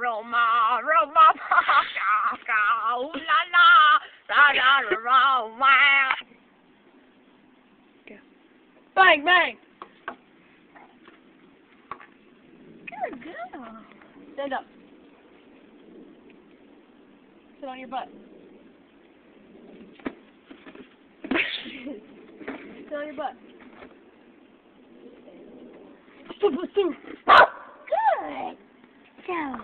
Roma, Roma, pa, ka, ooh la la, la la la, Roma. Bang, bang. Good girl. Stand up. Sit on your butt. Sit on your butt. Good. So.